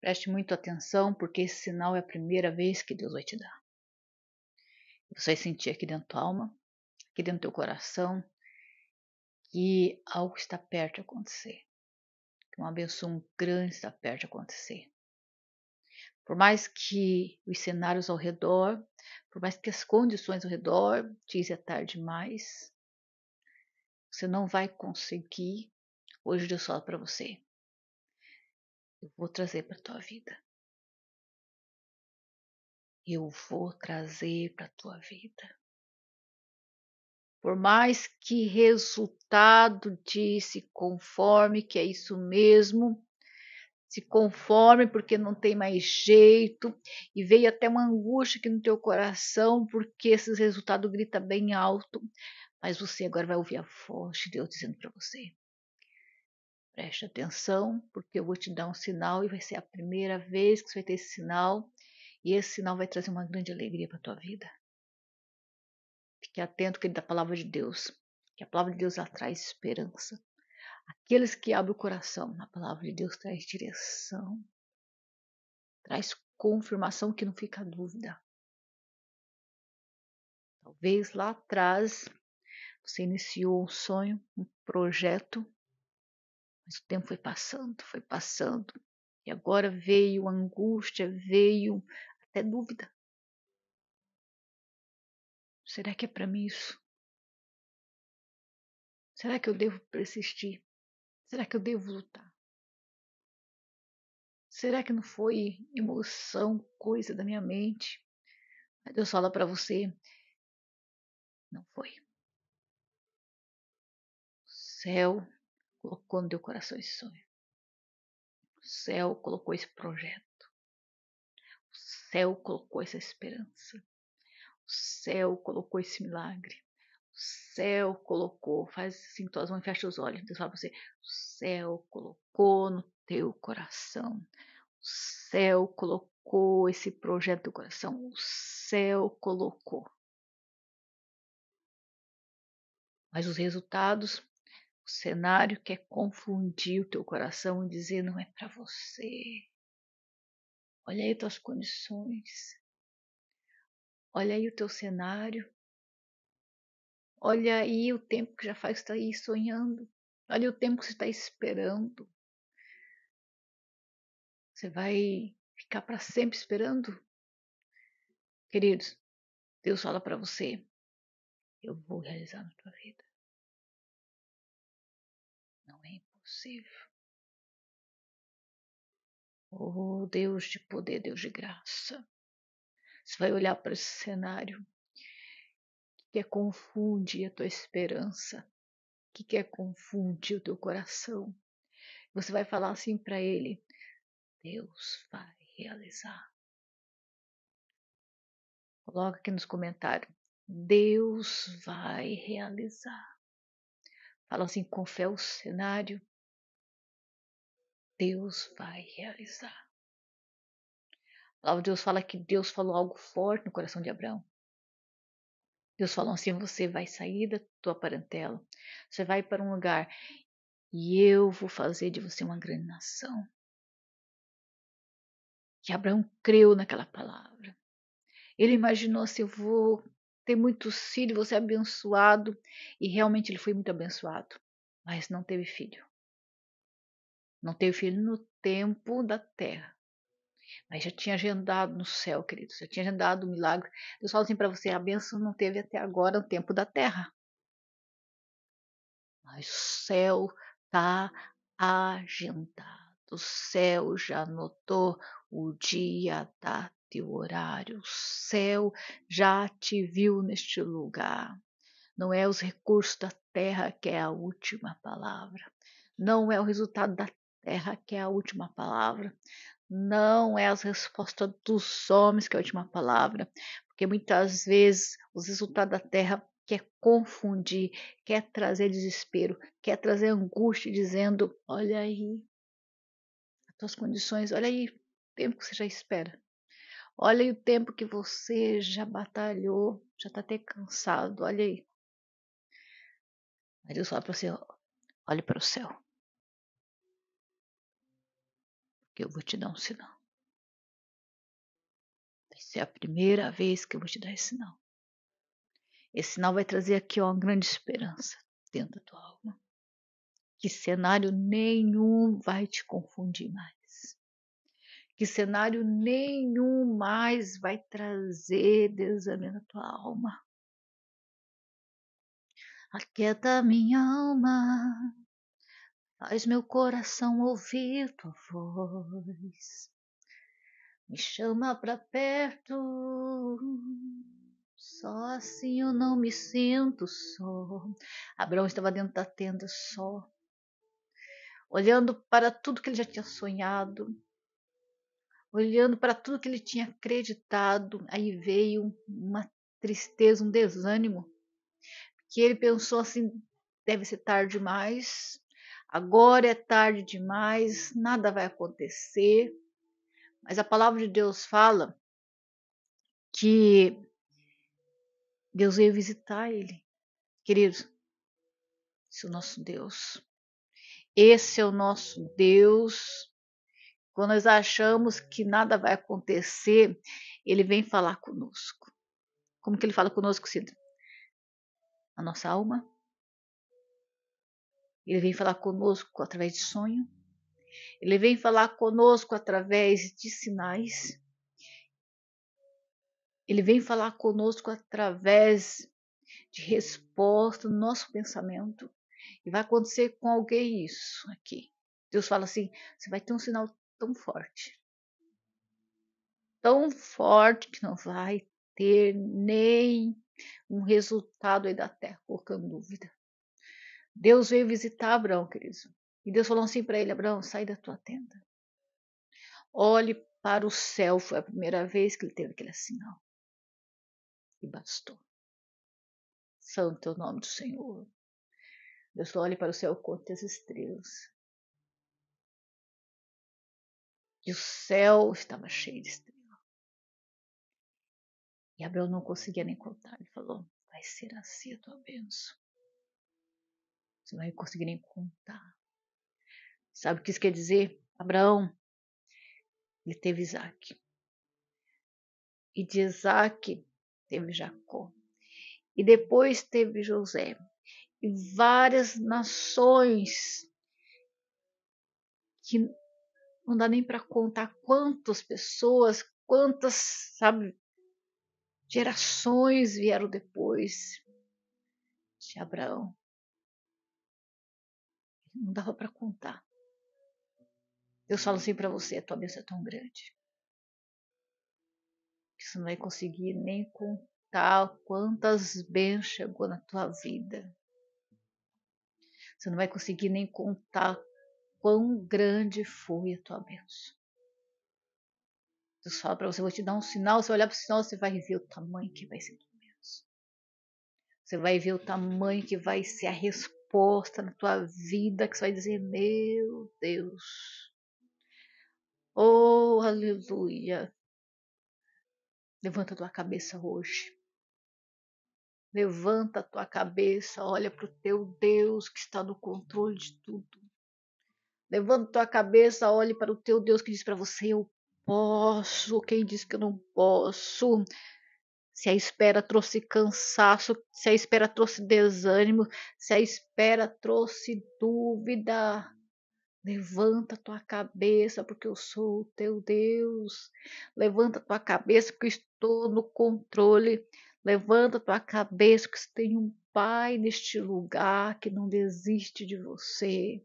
Preste muito atenção, porque esse sinal é a primeira vez que Deus vai te dar. Você vai sentir aqui dentro da tua alma, aqui dentro do teu coração, que algo está perto de acontecer. Que uma benção grande está perto de acontecer. Por mais que os cenários ao redor, por mais que as condições ao redor dizem é tarde demais, você não vai conseguir. Hoje Deus fala para você. Eu vou trazer para tua vida. Eu vou trazer para tua vida. Por mais que resultado disse conforme que é isso mesmo, se conforme porque não tem mais jeito e veio até uma angústia aqui no teu coração porque esse resultado grita bem alto, mas você agora vai ouvir a voz de Deus dizendo para você: preste atenção, porque eu vou te dar um sinal e vai ser a primeira vez que você vai ter esse sinal e esse sinal vai trazer uma grande alegria para tua vida. Fique atento que ele da palavra de Deus, que a palavra de Deus traz esperança. Aqueles que abrem o coração na palavra de Deus traz direção, traz confirmação que não fica dúvida. Talvez lá atrás você iniciou um sonho, um projeto, mas o tempo foi passando, foi passando, e agora veio angústia, veio até dúvida. Será que é para mim isso? Será que eu devo persistir? Será que eu devo lutar? Será que não foi emoção, coisa da minha mente? Mas Deus fala para você: não foi. O céu colocou no teu coração esse sonho. O céu colocou esse projeto. O céu colocou essa esperança. O céu colocou esse milagre céu colocou, faz assim, tuas mãos, fecha os olhos, Deus fala para você, o céu colocou no teu coração, o céu colocou esse projeto teu coração, o céu colocou. Mas os resultados, o cenário quer confundir o teu coração e dizer não é para você. Olha aí tuas condições. Olha aí o teu cenário. Olha aí o tempo que já faz que está aí sonhando. Olha o tempo que você está esperando. Você vai ficar para sempre esperando? Queridos, Deus fala para você: eu vou realizar na tua vida. Não é impossível. Oh, Deus de poder, Deus de graça. Você vai olhar para esse cenário quer confundir a tua esperança, que quer confundir o teu coração. Você vai falar assim para ele: Deus vai realizar. Coloca aqui nos comentários: Deus vai realizar. Fala assim com fé o cenário. Deus vai realizar. A palavra de Deus fala que Deus falou algo forte no coração de Abraão. Deus falou assim: você vai sair da tua parentela, você vai para um lugar e eu vou fazer de você uma grande nação. E Abraão creu naquela palavra. Ele imaginou assim: eu vou ter muitos filhos, vou ser abençoado. E realmente ele foi muito abençoado, mas não teve filho. Não teve filho no tempo da terra. Mas já tinha agendado no céu, queridos. Já tinha agendado o milagre. Deus fala assim para você: a bênção não teve até agora o tempo da terra. Mas o céu está agendado. O céu já anotou o dia, a o horário. O céu já te viu neste lugar. Não é os recursos da terra que é a última palavra. Não é o resultado da terra que é a última palavra não é as respostas dos homens que é a última palavra, porque muitas vezes os resultados da terra quer confundir, quer trazer desespero, quer trazer angústia, dizendo: olha aí, as tuas condições, olha aí o tempo que você já espera. Olha aí o tempo que você já batalhou, já está até cansado, olha aí. Mas Deus fala para você: olhe para o céu. que eu vou te dar um sinal. Vai ser a primeira vez que eu vou te dar esse sinal. Esse sinal vai trazer aqui uma grande esperança dentro da tua alma. Que cenário nenhum vai te confundir mais. Que cenário nenhum mais vai trazer desânimo na tua alma. Aquieta minha alma, faz meu coração ouvir tua voz. Me chama pra perto, só assim eu não me sinto só. Abraão estava dentro da tenda só, olhando para tudo que ele já tinha sonhado, olhando para tudo que ele tinha acreditado. Aí veio uma tristeza, um desânimo que ele pensou assim: deve ser tarde demais, agora é tarde demais, nada vai acontecer. Mas a palavra de Deus fala que Deus veio visitar ele. Queridos, esse é o nosso Deus. Esse é o nosso Deus. Quando nós achamos que nada vai acontecer, ele vem falar conosco. Como que ele fala conosco, Cida? a nossa alma. Ele vem falar conosco através de sonho. Ele vem falar conosco através de sinais. Ele vem falar conosco através de resposta no nosso pensamento. E vai acontecer com alguém isso aqui. Deus fala assim: você vai ter um sinal tão forte. Tão forte que não vai ter nem um resultado aí da terra, colocando dúvida. Deus veio visitar Abraão, queridos. E Deus falou assim para ele: Abraão, sai da tua tenda. Olhe para o céu. Foi a primeira vez que ele teve aquele sinal. E bastou. Santo é o nome do Senhor. Deus falou: olhe para o céu, conte as estrelas. E o céu estava cheio de estrelas. E Abraão não conseguia nem contar. Ele falou: Vai ser assim a tua bênção. Você não vai conseguir nem contar. Sabe o que isso quer dizer? Abraão, ele teve Isaac. E de Isaac teve Jacó. E depois teve José. E várias nações que não dá nem para contar quantas pessoas, quantas, sabe, Gerações vieram depois de Abraão. Não dava para contar. Deus fala assim para você: a tua bênção é tão grande que você não vai conseguir nem contar quantas bênçãos chegou na tua vida. Você não vai conseguir nem contar quão grande foi a tua bênção. Deus fala para você, vou te dar um sinal, você olhar para o sinal, você vai ver o tamanho que vai ser do Deus. Você vai ver o tamanho que vai ser a resposta na tua vida, que você vai dizer, meu Deus. Oh, aleluia. Levanta a tua cabeça hoje. Levanta a tua cabeça, olha para o teu Deus que está no controle de tudo. Levanta tua cabeça, olhe para o teu Deus que diz para você: Eu posso, quem diz que eu não posso? Se a espera trouxe cansaço, se a espera trouxe desânimo, se a espera trouxe dúvida, levanta tua cabeça, porque eu sou o teu Deus. Levanta tua cabeça, porque eu estou no controle. Levanta tua cabeça, porque você tem um Pai neste lugar que não desiste de você.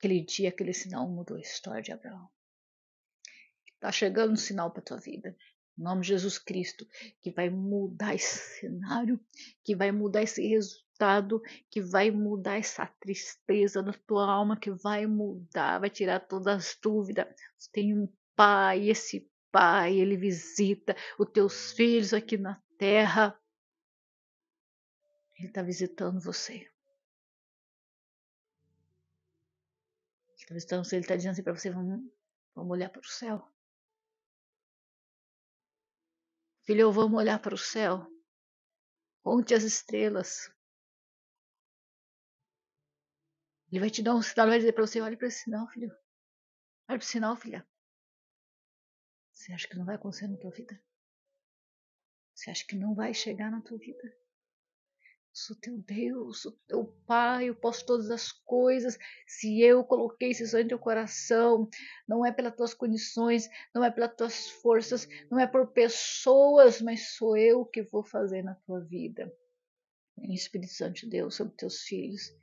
Aquele dia, aquele sinal mudou a história de Abraão. Está chegando um sinal para tua vida. Em nome de Jesus Cristo, que vai mudar esse cenário, que vai mudar esse resultado, que vai mudar essa tristeza da tua alma, que vai mudar, vai tirar todas as dúvidas. Tem um pai, esse pai, ele visita os teus filhos aqui na terra. Ele está visitando você. Visitando você, ele está dizendo assim para você, vamos, vamos olhar para o céu. Filho, vamos olhar para o céu. Conte as estrelas. Ele vai te dar um sinal, vai dizer para você: olhe para esse sinal, filho. Olha pro sinal, filha. Você acha que não vai acontecer na tua vida? Você acha que não vai chegar na tua vida? Sou teu Deus, sou teu Pai, eu posso todas as coisas. Se eu coloquei esse sonho no teu coração, não é pelas tuas condições, não é pelas tuas forças, não é por pessoas, mas sou eu que vou fazer na tua vida. Espírito Santo de Deus sobre teus filhos.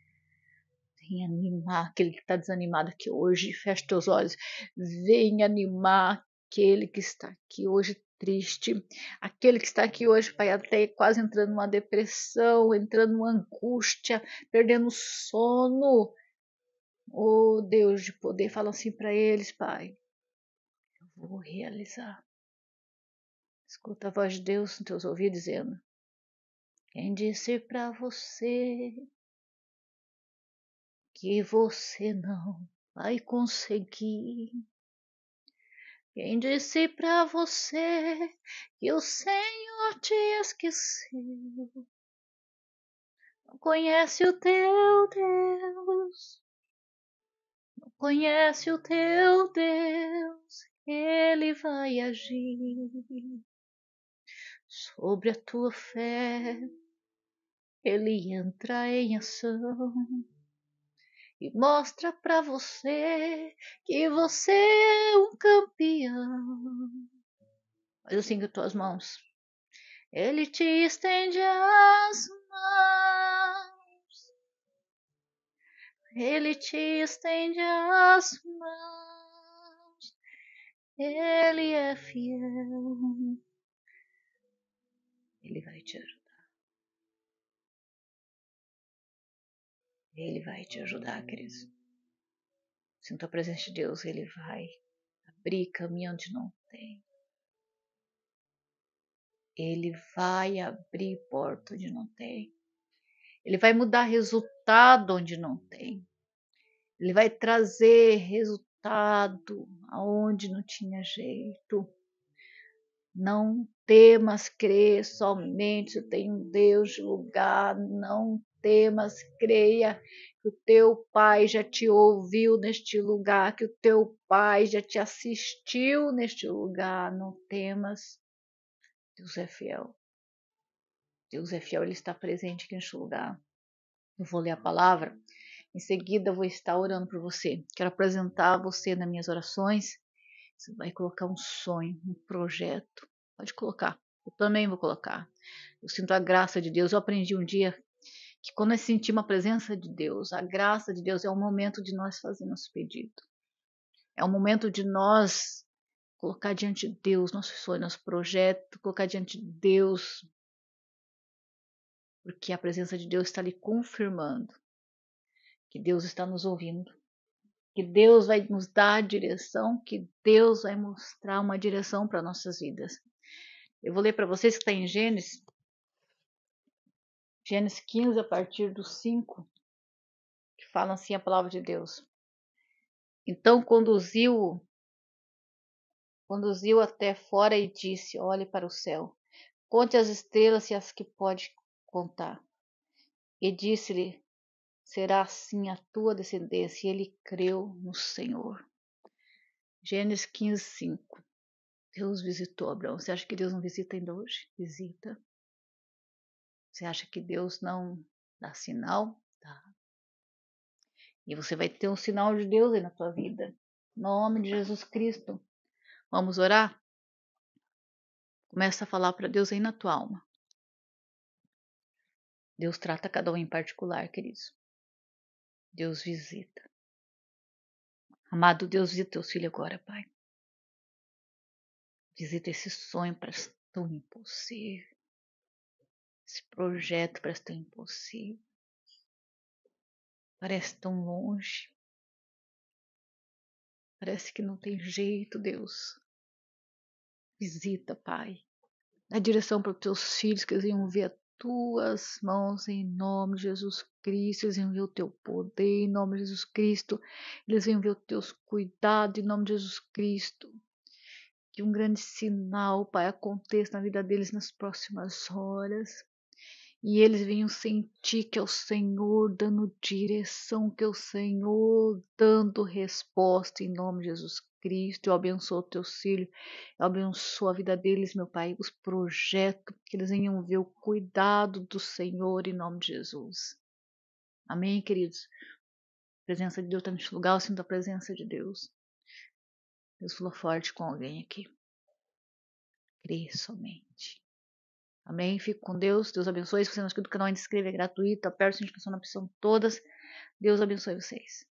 Vem animar aquele que está desanimado aqui hoje. Feche teus olhos. Vem animar aquele que está aqui hoje triste, aquele que está aqui hoje, Pai, até quase entrando numa depressão, entrando numa angústia, perdendo sono. Oh Deus de poder, fala assim para eles, Pai. Eu vou realizar. Escuta a voz de Deus nos teus ouvidos dizendo: Quem disse para você que você não vai conseguir? Quem disse para você que o Senhor te esqueceu? Não conhece o teu Deus, não conhece o teu Deus, Ele vai agir sobre a tua fé, Ele entra em ação e mostra para você que você é um campeão. Faz assim com tuas mãos. Ele te estende as mãos. Ele te estende as mãos. Ele é fiel. Ele vai te ajudar. Ele vai te ajudar, queridos. Sinta a presença de Deus, Ele vai abrir caminho onde não tem. Ele vai abrir porta onde não tem. Ele vai mudar resultado onde não tem. Ele vai trazer resultado aonde não tinha jeito. Não temas crer somente eu tenho um Deus de lugar. Não temas, creia que o teu Pai já te ouviu neste lugar, que o teu Pai já te assistiu neste lugar. Não temas, Deus é fiel. Deus é fiel, Ele está presente aqui neste lugar. Eu vou ler a palavra, em seguida vou estar orando por você. Quero apresentar você nas minhas orações. Você vai colocar um sonho, um projeto. Pode colocar. Eu também vou colocar. Eu sinto a graça de Deus. Eu aprendi um dia que quando nós sentimos a presença de Deus, a graça de Deus, é o momento de nós fazer nosso pedido. É o momento de nós colocar diante de Deus nosso sonho, nosso projeto, colocar diante de Deus, porque a presença de Deus está ali confirmando que Deus está nos ouvindo, que Deus vai nos dar a direção, que Deus vai mostrar uma direção para nossas vidas. Eu vou ler para vocês que está em Gênesis, Gênesis 15, a partir do 5, que fala assim a palavra de Deus. Então conduziu conduziu até fora e disse: Olhe para o céu, conte as estrelas e as que pode contar. E disse-lhe: Será assim a tua descendência. E ele creu no Senhor. Gênesis 15, 5. Deus visitou Abraão. Você acha que Deus não visita ainda hoje? Visita. Você acha que Deus não dá sinal? Dá. E você vai ter um sinal de Deus aí na tua vida. Nome de Jesus Cristo. Vamos orar? Começa a falar para Deus aí na tua alma. Deus trata cada um em particular, queridos. Deus visita. Amado Deus, visita teus filhos agora, Pai. Visita esse sonho para tão impossível. Esse projeto parece tão impossível. Parece tão longe. Parece que não tem jeito, Deus. Visita, Pai. Dá direção para os teus filhos que eles iam ver as tuas mãos em nome de Jesus Cristo. Eles iam ver o teu poder em nome de Jesus Cristo. Eles iam ver os teus cuidados em nome de Jesus Cristo. Que um grande sinal, Pai, aconteça na vida deles nas próximas horas e eles venham sentir que é o Senhor dando direção, que é o Senhor dando resposta em nome de Jesus Cristo. Eu abençoo o teu filho, eu abençoo a vida deles, meu Pai, os projetos, que eles venham ver o cuidado do Senhor em nome de Jesus. Amém, queridos? A presença de Deus está neste lugar, eu sinto a presença de Deus. Deus falou forte com alguém aqui. Crê somente. Amém? Fico com Deus. Deus abençoe. Se você não inscrito no canal, inscreva, é gratuito. Aperte a inscrição na opção todas. Deus abençoe vocês.